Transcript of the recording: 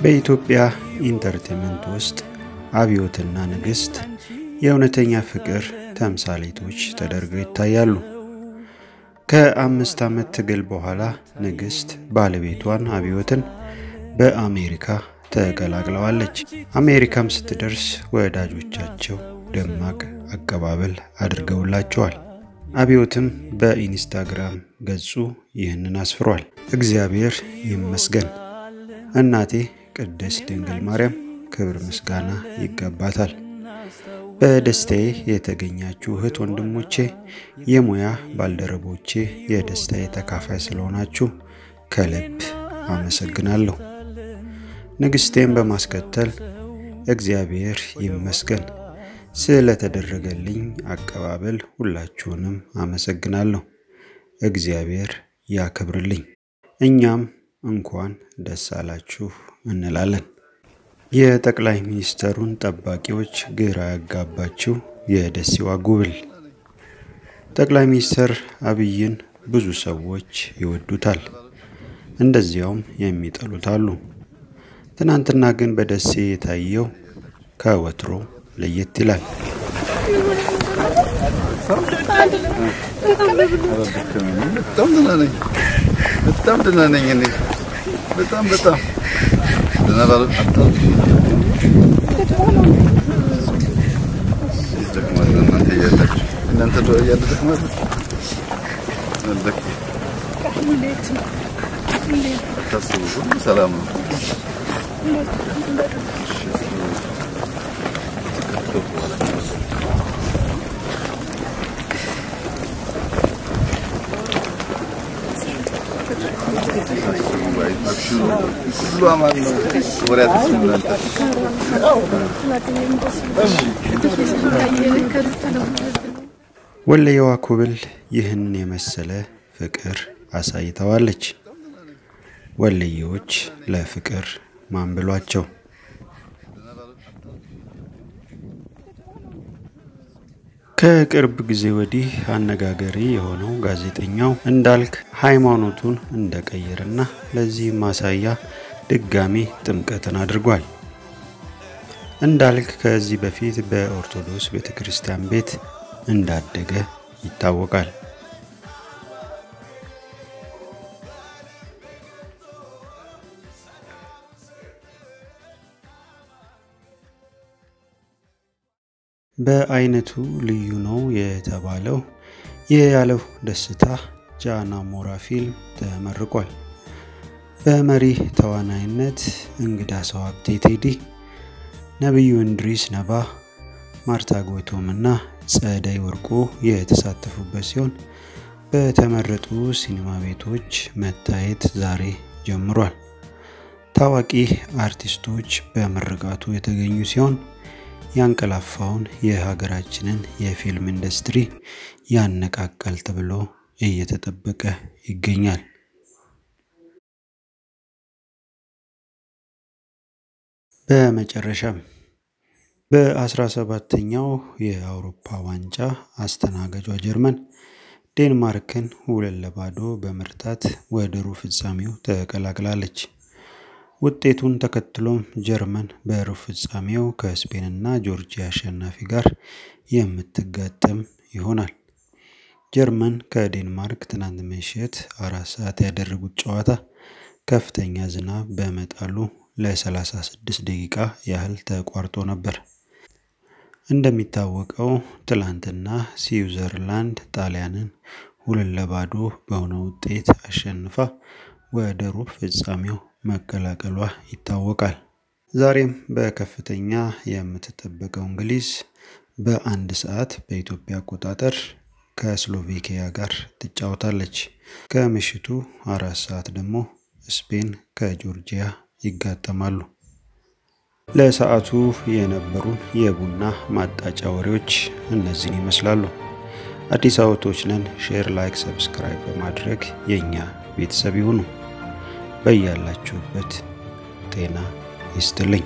በኢትዮጵያ entertainment ውስጥ አብዮትና ንግሥት የእውነተኛ ፍቅር ተምሳሌቶች ተደርገው ይታያሉ። ከአምስት ዓመት ትግል በኋላ ንግሥት ባለቤቷን አብዮትን በአሜሪካ ተቀላቅለዋለች። አሜሪካም ስትደርስ ወዳጆቻቸው ደማቅ አቀባበል አድርገውላቸዋል። አብዮትም በኢንስታግራም ገጹ ይህንን አስፍሯል። እግዚአብሔር ይመስገን እናቴ ቅድስት ድንግል ማርያም ክብር ምስጋና ይገባታል። በደስታዬ የተገኛችሁ እህት ወንድሞቼ፣ የሙያ ባልደረቦቼ የደስታዬ ተካፋይ ስለሆናችሁ ከልብ አመሰግናለሁ። ንግሥቴን በማስከተል እግዚአብሔር ይመስገን ስለተደረገልኝ አቀባበል ሁላችሁንም አመሰግናለሁ። እግዚአብሔር ያክብርልኝ። እኛም እንኳን ደስ አላችሁ እንላለን። የጠቅላይ ሚኒስተሩን ጠባቂዎች ግራ ያጋባችው የደሴዋ ጉብል። ጠቅላይ ሚኒስተር አብይን ብዙ ሰዎች ይወዱታል፣ እንደዚያውም የሚጠሉት አሉ። ትናንትና ግን በደሴ የታየው ከወትሮ ለየት ይላል። በጣም ደህና ነኝ። በጣም ደህና ነኝ። እኔ በጣም በጣም ደህና ባሉ አጣል ይደክማል። እናንተ እያላችሁ እናንተ ዶ እያለ ደክማል። አለክ ታስቡ፣ ሁሉ ሰላም ነው። ወለየዋ ኩብል ይህንን የመሰለ ፍቅር አሳይተዋለች። ወለየዎች ለፍቅር ማን ብሏቸው? ከቅርብ ጊዜ ወዲህ አነጋገሪ የሆነው ጋዜጠኛው እንዳልክ ሃይማኖቱን እንደቀየረና ለዚህ ማሳያ ድጋሚ ጥምቀትን አድርጓል። እንዳልክ ከዚህ በፊት በኦርቶዶክስ ቤተ ክርስቲያን ቤት እንዳደገ ይታወቃል። በአይነቱ ልዩ ነው የተባለው የያለው ደስታ ጃና ሞራ ፊልም ተመርቋል። በመሪ ተዋናይነት እንግዳ ሰው ሀብቴ ቴዲ፣ ነቢዩ እንድሪስ ነባ፣ ማርታ ጎይቶም እና ጸደይ ወርቁ የተሳተፉበት ሲሆን በተመረጡ ሲኒማ ቤቶች መታየት ዛሬ ጀምሯል። ታዋቂ አርቲስቶች በምርቃቱ የተገኙ ሲሆን ያንቀላፋውን የሀገራችንን የፊልም ኢንዱስትሪ ያነቃቃል ተብሎ እየተጠበቀ ይገኛል። በመጨረሻም በ17ኛው የአውሮፓ ዋንጫ አስተናጋጇ ጀርመን ዴንማርክን ሁለት ለባዶ በመርታት ወደ ሩብ ፍጻሜው ተቀላቅላለች። ውጤቱን ተከትሎም ጀርመን በሩብ ፍጻሜው ከስፔንና ጆርጂያ አሸናፊ ጋር የምትጋጠም ይሆናል። ጀርመን ከዴንማርክ ትናንት ምሽት አራት ሰዓት ያደረጉት ጨዋታ ከፍተኛ ዝናብ በመጣሉ ለ36 ደቂቃ ያህል ተቋርጦ ነበር። እንደሚታወቀው ትላንትና ስዊዘርላንድ ጣሊያንን ሁለት ለባዶ በሆነ ውጤት አሸንፋ ወደ ሩብ ፍጻሜው መቀላቀሏ ይታወቃል። ዛሬም በከፍተኛ የምትጠበቀው እንግሊዝ በአንድ ሰዓት በኢትዮጵያ አቆጣጠር ከስሎቬኪያ ጋር ትጫወታለች። ከምሽቱ አራት ሰዓት ደግሞ ስፔን ከጆርጂያ ይጋጠማሉ። ለሰዓቱ የነበሩን የቡና ማጣጫ ወሬዎች እነዚህን ይመስላሉ። አዲስ አበቦች ነን። share፣ like፣ subscribe በማድረግ የእኛ ቤተሰብ ይሁኑ። በያላችሁበት ጤና ይስጥልኝ።